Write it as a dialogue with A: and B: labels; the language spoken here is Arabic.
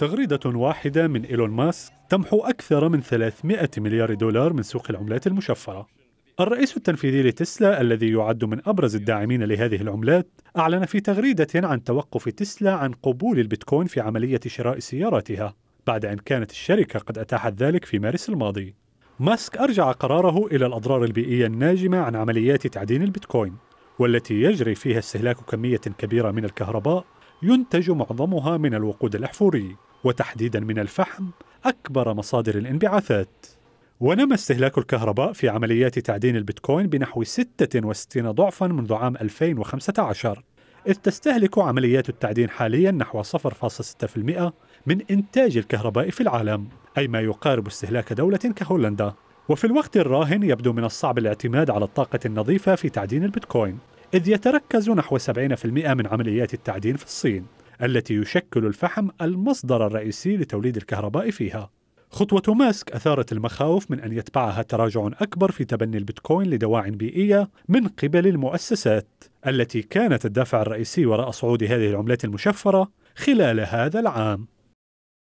A: تغريدة واحدة من إيلون ماسك تمحو أكثر من 300 مليار دولار من سوق العملات المشفرة الرئيس التنفيذي لتسلا الذي يعد من أبرز الداعمين لهذه العملات أعلن في تغريدة عن توقف تسلا عن قبول البيتكوين في عملية شراء سياراتها بعد أن كانت الشركة قد أتاحت ذلك في مارس الماضي. ماسك أرجع قراره إلى الأضرار البيئية الناجمة عن عمليات تعدين البيتكوين والتي يجري فيها استهلاك كمية كبيرة من الكهرباء ينتج معظمها من الوقود الأحفوري وتحديدا من الفحم أكبر مصادر الانبعاثات. ونما استهلاك الكهرباء في عمليات تعدين البيتكوين بنحو 66 ضعفا منذ عام 2015 إذ تستهلك عمليات التعدين حاليا نحو 0.6% من إنتاج الكهرباء في العالم أي ما يقارب استهلاك دولة كهولندا. وفي الوقت الراهن يبدو من الصعب الاعتماد على الطاقة النظيفة في تعدين البيتكوين إذ يتركز نحو 70% من عمليات التعدين في الصين. التي يشكل الفحم المصدر الرئيسي لتوليد الكهرباء فيها. خطوة ماسك أثارت المخاوف من أن يتبعها تراجع أكبر في تبني البيتكوين لدواع بيئية من قبل المؤسسات التي كانت الدافع الرئيسي وراء صعود هذه العملات المشفرة خلال هذا العام.